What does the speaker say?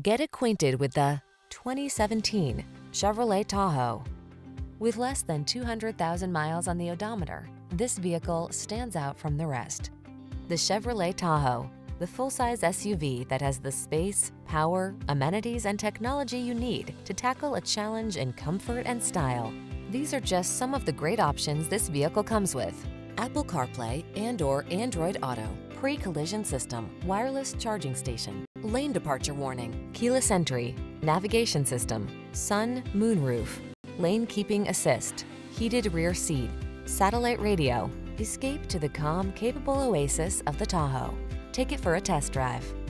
Get acquainted with the 2017 Chevrolet Tahoe. With less than 200,000 miles on the odometer, this vehicle stands out from the rest. The Chevrolet Tahoe, the full-size SUV that has the space, power, amenities, and technology you need to tackle a challenge in comfort and style. These are just some of the great options this vehicle comes with. Apple CarPlay and or Android Auto, pre-collision system, wireless charging station, lane departure warning, keyless entry, navigation system, sun, moon roof, lane keeping assist, heated rear seat, satellite radio. Escape to the calm, capable oasis of the Tahoe. Take it for a test drive.